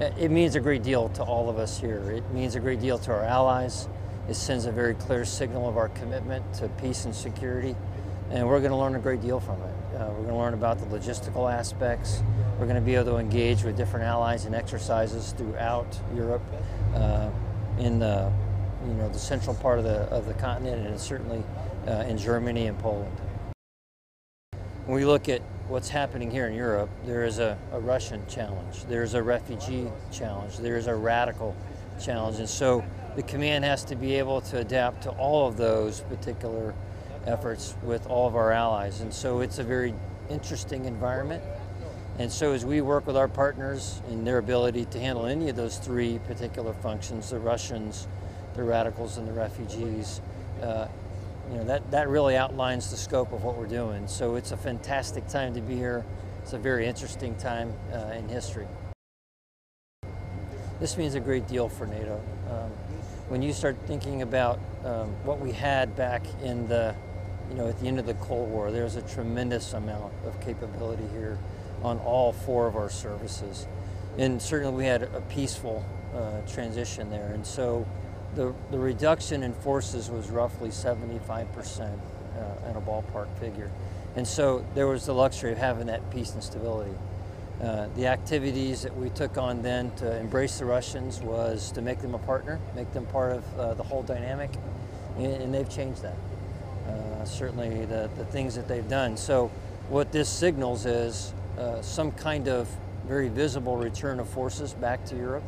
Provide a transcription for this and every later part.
It means a great deal to all of us here. It means a great deal to our allies. It sends a very clear signal of our commitment to peace and security, and we're going to learn a great deal from it. Uh, we're going to learn about the logistical aspects. We're going to be able to engage with different allies in exercises throughout Europe, uh, in the you know the central part of the of the continent, and certainly uh, in Germany and Poland. When we look at what's happening here in Europe, there is a, a Russian challenge, there's a refugee challenge, there's a radical challenge, and so the command has to be able to adapt to all of those particular efforts with all of our allies. And so it's a very interesting environment. And so as we work with our partners in their ability to handle any of those three particular functions, the Russians, the radicals, and the refugees, uh, you know, that, that really outlines the scope of what we're doing. So it's a fantastic time to be here. It's a very interesting time uh, in history. This means a great deal for NATO. Um, when you start thinking about um, what we had back in the, you know, at the end of the Cold War, there was a tremendous amount of capability here on all four of our services. And certainly we had a peaceful uh, transition there. And so the, the reduction in forces was roughly 75% uh, in a ballpark figure. And so there was the luxury of having that peace and stability. Uh, the activities that we took on then to embrace the Russians was to make them a partner, make them part of uh, the whole dynamic, and, and they've changed that. Uh, certainly the, the things that they've done. So what this signals is uh, some kind of very visible return of forces back to Europe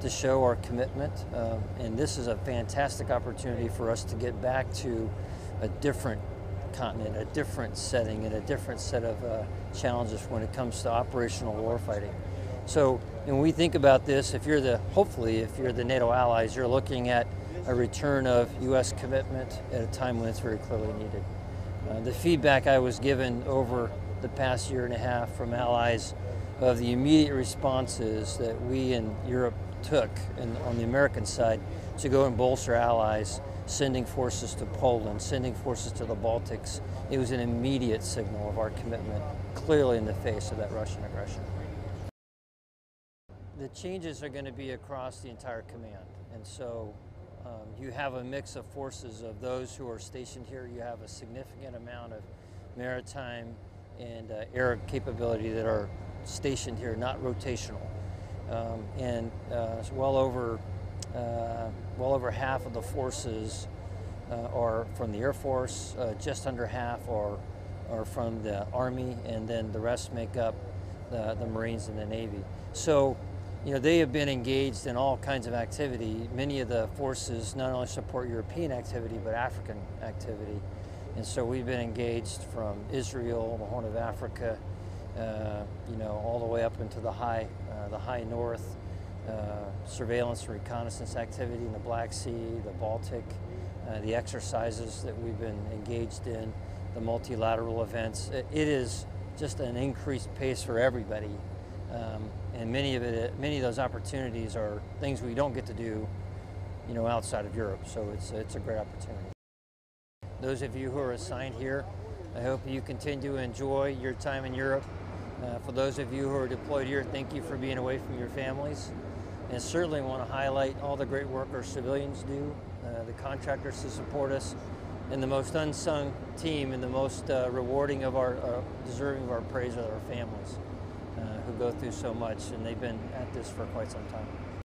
to show our commitment. Uh, and this is a fantastic opportunity for us to get back to a different continent, a different setting, and a different set of uh, challenges when it comes to operational warfighting. So when we think about this, if you're the, hopefully, if you're the NATO allies, you're looking at a return of U.S. commitment at a time when it's very clearly needed. Uh, the feedback I was given over the past year and a half from allies of the immediate responses that we in Europe took in, on the American side to go and bolster allies, sending forces to Poland, sending forces to the Baltics. It was an immediate signal of our commitment, clearly in the face of that Russian aggression. The changes are going to be across the entire command, and so um, you have a mix of forces of those who are stationed here. You have a significant amount of maritime and uh, air capability that are stationed here, not rotational. Um, and uh, well over uh, well over half of the forces uh, are from the Air Force, uh, just under half are, are from the Army, and then the rest make up the, the Marines and the Navy. So, you know, they have been engaged in all kinds of activity. Many of the forces not only support European activity, but African activity. And so we've been engaged from Israel, the Horn of Africa, uh, you know, all the way up into the high, uh, the high north, uh, surveillance and reconnaissance activity in the Black Sea, the Baltic, uh, the exercises that we've been engaged in, the multilateral events. It, is just an increased pace for everybody. Um, and many of it, many of those opportunities are things we don't get to do, you know, outside of Europe. So it's, it's a great opportunity. Those of you who are assigned here, I hope you continue to enjoy your time in Europe. Uh, for those of you who are deployed here, thank you for being away from your families. And certainly want to highlight all the great work our civilians do, uh, the contractors who support us, and the most unsung team and the most uh, rewarding of our, uh, deserving of our praise are our families uh, who go through so much, and they've been at this for quite some time.